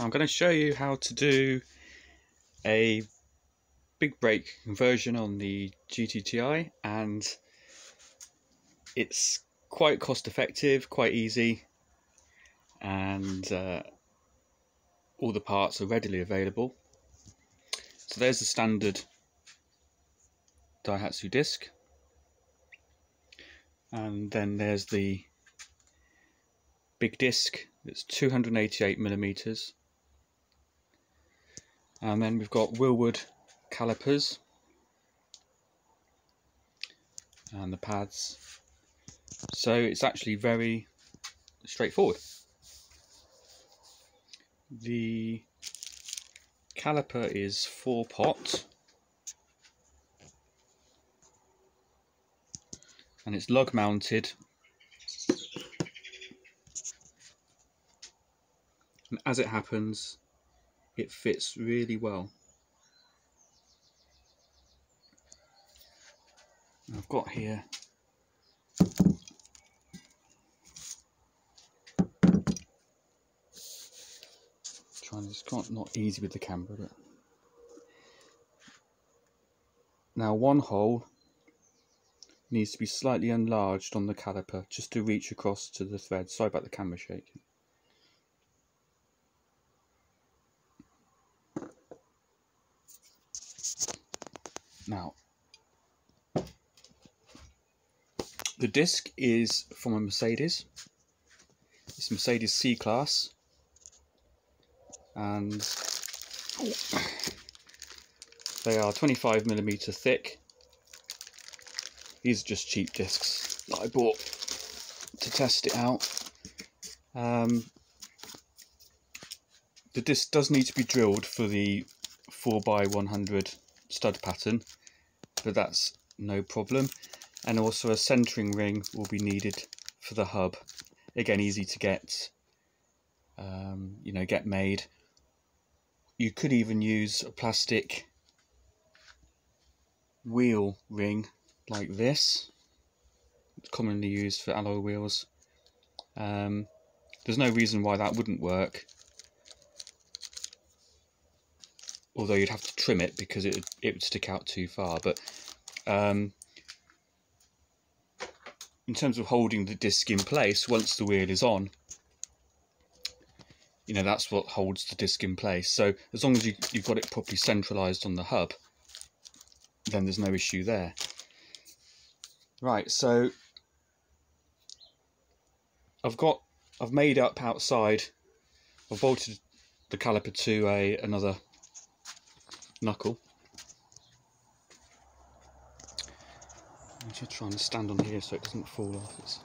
I'm going to show you how to do a big brake conversion on the GTTI and it's quite cost effective, quite easy and uh, all the parts are readily available. So there's the standard Daihatsu disc and then there's the big disc it's 288 millimeters and then we've got Wilwood calipers. And the pads. So it's actually very straightforward. The caliper is four pot. And it's lug mounted. And as it happens it fits really well. I've got here trying to it's not easy with the camera but now one hole needs to be slightly enlarged on the caliper just to reach across to the thread sorry about the camera shaking Now, the disc is from a Mercedes. It's a Mercedes C-Class. And they are 25 millimeter thick. These are just cheap discs that I bought to test it out. Um, the disc does need to be drilled for the 4x100 stud pattern but that's no problem. And also a centering ring will be needed for the hub. Again easy to get um, you know get made. You could even use a plastic wheel ring like this. It's commonly used for alloy wheels. Um, there's no reason why that wouldn't work although you'd have to trim it because it, it would stick out too far. But um, in terms of holding the disc in place once the wheel is on, you know, that's what holds the disc in place. So as long as you, you've got it properly centralized on the hub, then there's no issue there. Right, so I've got, I've made up outside, I've bolted the caliper to a another knuckle. I'm just trying to stand on here so it doesn't fall off. It's...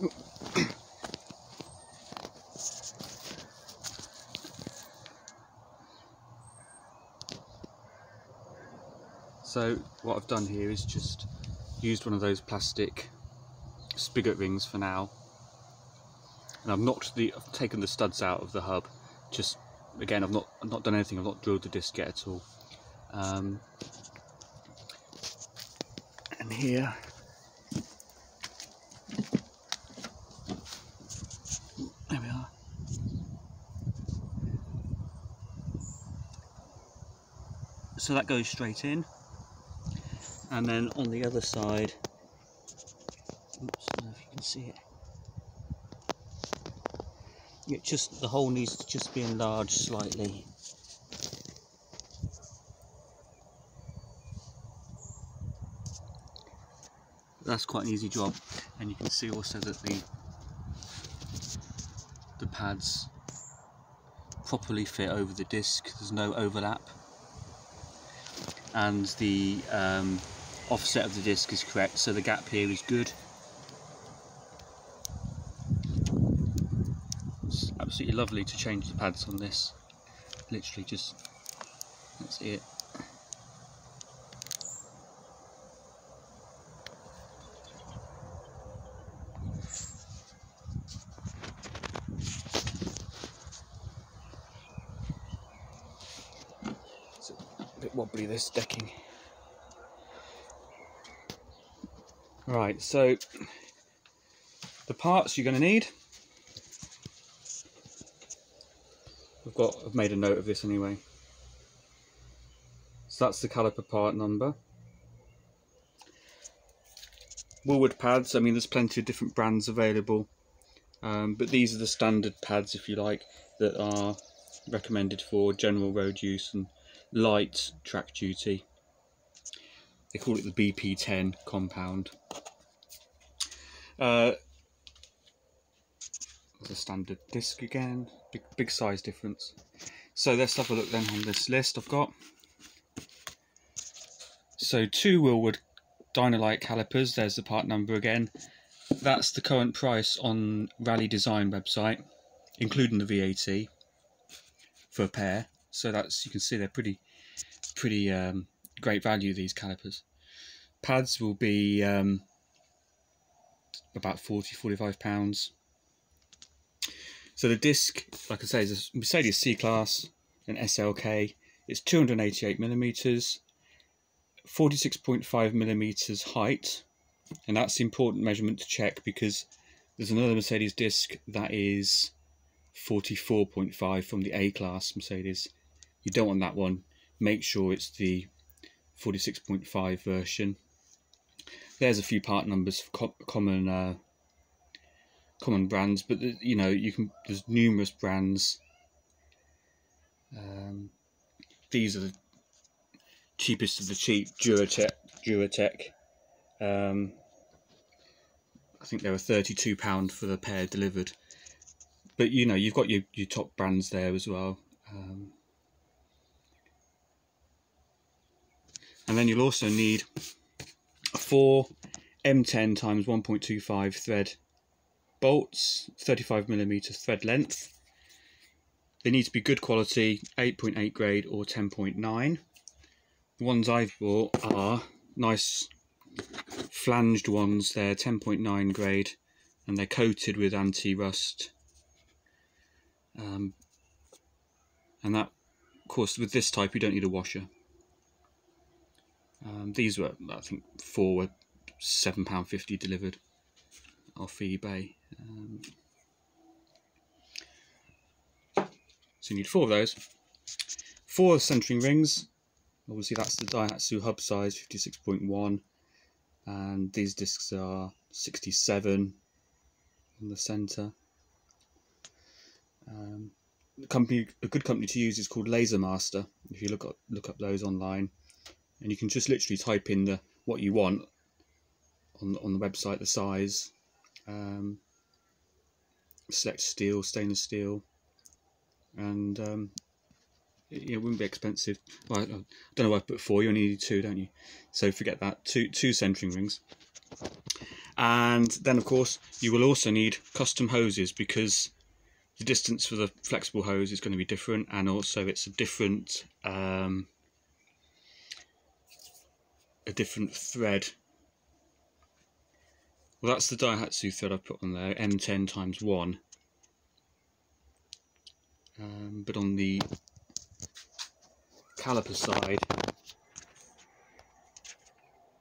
so what I've done here is just used one of those plastic spigot rings for now and I've knocked the I've taken the studs out of the hub just again I've not I've not done anything I've not drilled the disc yet at all. Um, and here. There we are. So that goes straight in. And then on the other side oops, I don't know if you can see it it just the hole needs to just be enlarged slightly. That's quite an easy job. And you can see also that the the pads properly fit over the disc. There's no overlap. And the um, offset of the disc is correct so the gap here is good absolutely lovely to change the pads on this. Literally just, that's it. It's a bit wobbly this decking. Right, so the parts you're going to need got I've made a note of this anyway. So that's the caliper part number. Wilwood pads, I mean there's plenty of different brands available. Um, but these are the standard pads if you like that are recommended for general road use and light track duty. They call it the BP10 compound. Uh, the standard disc again, big, big size difference. So let's have a look then on this list I've got. So two Wilwood Dynalite calipers, there's the part number again. That's the current price on Rally Design website, including the VAT for a pair. So that's you can see they're pretty pretty um, great value these calipers. Pads will be um, about 40 45 pounds so the disc, like I say, is a Mercedes C-Class, an SLK. It's 288 millimeters, 46.5 millimeters height, and that's the important measurement to check because there's another Mercedes disc that is 44.5 from the A-Class Mercedes. You don't want that one. Make sure it's the 46.5 version. There's a few part numbers for co common uh, common brands, but you know you can. There's numerous brands. Um, these are the cheapest of the cheap Duratec. Duratec. Um, I think they were thirty-two pound for the pair delivered. But you know you've got your your top brands there as well. Um, and then you'll also need a four M10 times 1.25 thread bolts, 35 millimeter thread length. They need to be good quality, 8.8 .8 grade or 10.9. The ones I've bought are nice flanged ones, they're 10.9 grade and they're coated with anti-rust. Um, and that, of course, with this type you don't need a washer. Um, these were, I think, four were £7.50 delivered off eBay. Um, so you need four of those. Four centering rings. Obviously that's the Daihatsu hub size 56.1 and these discs are 67 on the center. Um, company, a good company to use is called Lasermaster. If you look up look up those online, and you can just literally type in the what you want on on the website, the size, um, select steel, stainless steel, and um, it, it, wouldn't be expensive. Well, I don't know why I put four. You only need two, don't you? So forget that. Two two centering rings, and then of course you will also need custom hoses because the distance for the flexible hose is going to be different, and also it's a different um, a different thread well, that's the Daihatsu thread I put on there, M10 times 1. Um, but on the caliper side,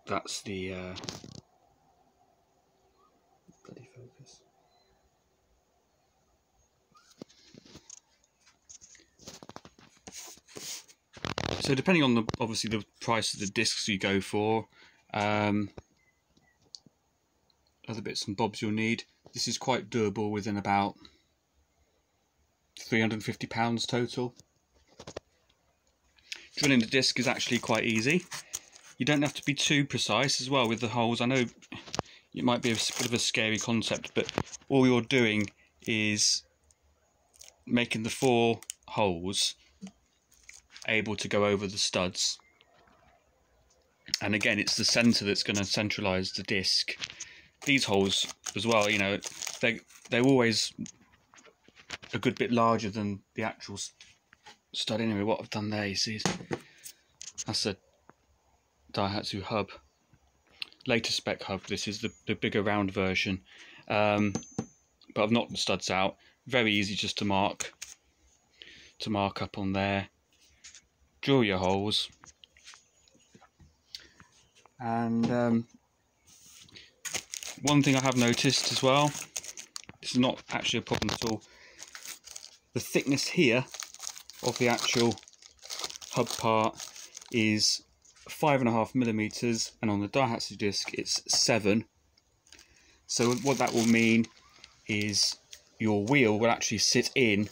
that's the uh, bloody focus. So depending on the obviously the price of the discs you go for, um, other bits and bobs you'll need. This is quite durable within about £350 total. Drilling the disc is actually quite easy. You don't have to be too precise as well with the holes. I know it might be a bit of a scary concept, but all you're doing is making the four holes able to go over the studs. And again, it's the centre that's going to centralise the disc these holes as well, you know, they they're always a good bit larger than the actual stud. Anyway, what I've done there, you see, that's a Daihatsu hub, later spec hub. This is the the bigger round version, um, but I've knocked the studs out. Very easy just to mark to mark up on there. Drill your holes, and um, one thing I have noticed as well, this is not actually a problem at all, the thickness here of the actual hub part is five and a half millimeters and on the Daihatsu disc it's seven. So what that will mean is your wheel will actually sit in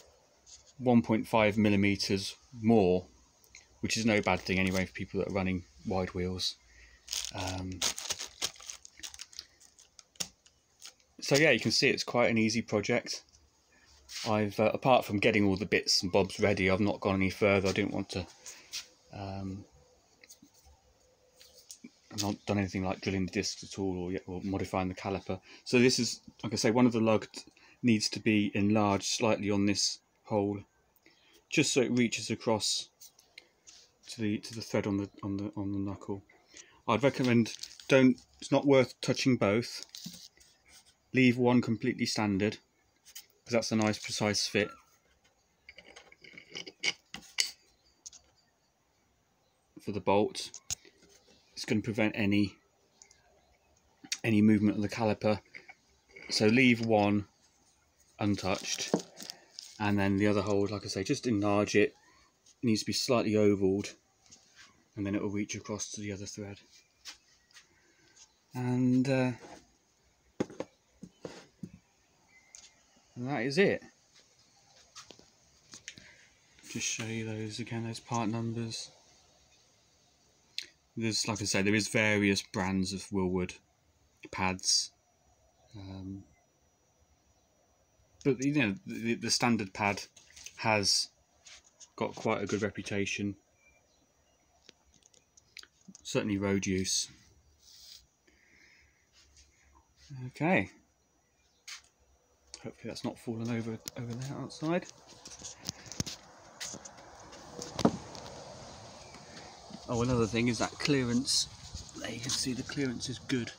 1.5 millimeters more which is no bad thing anyway for people that are running wide wheels. Um, so yeah you can see it's quite an easy project. I've uh, apart from getting all the bits and bobs ready I've not gone any further. I didn't want to um, I've not done anything like drilling the discs at all or, or modifying the caliper. So this is like I say one of the lug needs to be enlarged slightly on this hole just so it reaches across to the to the thread on the on the on the knuckle. I'd recommend don't it's not worth touching both leave one completely standard because that's a nice precise fit. For the bolt it's going to prevent any any movement of the caliper. So leave one untouched and then the other hole like I say just enlarge it. It needs to be slightly ovaled and then it will reach across to the other thread. And, uh, and that is it. Just show you those again those part numbers. There's like I say there is various brands of Wilwood pads um, but you know the, the standard pad has got quite a good reputation. Certainly road use. Okay hopefully that's not fallen over over there outside Oh, another thing is that clearance. There you can see the clearance is good.